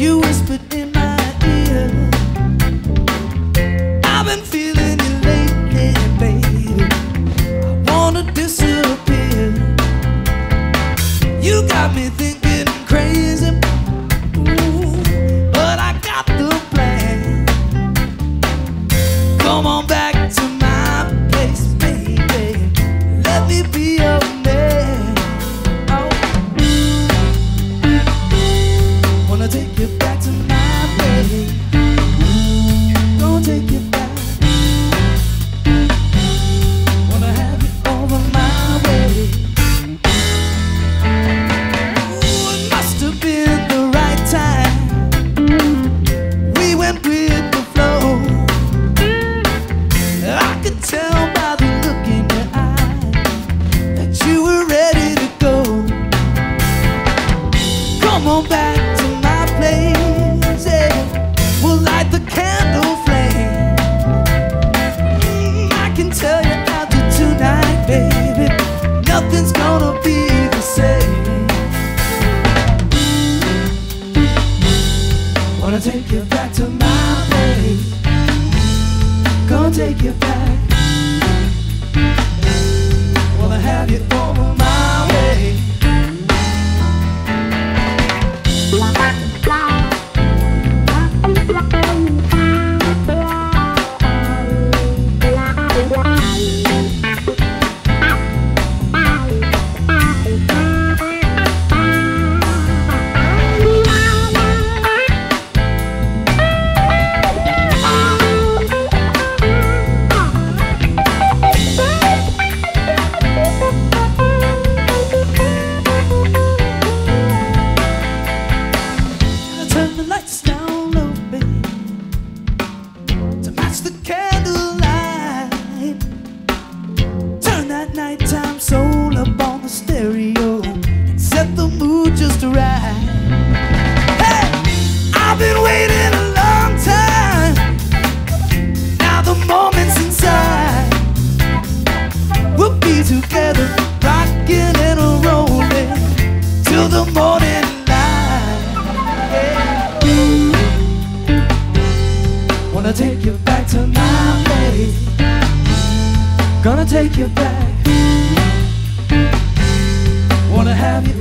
You whispered in my ear. I've been feeling you lately, baby I wanna disappear. You got me thinking crazy But I got the plan. Come on back back. Wanna have you all. Gonna take you back to my place. Gonna take you back. Wanna have you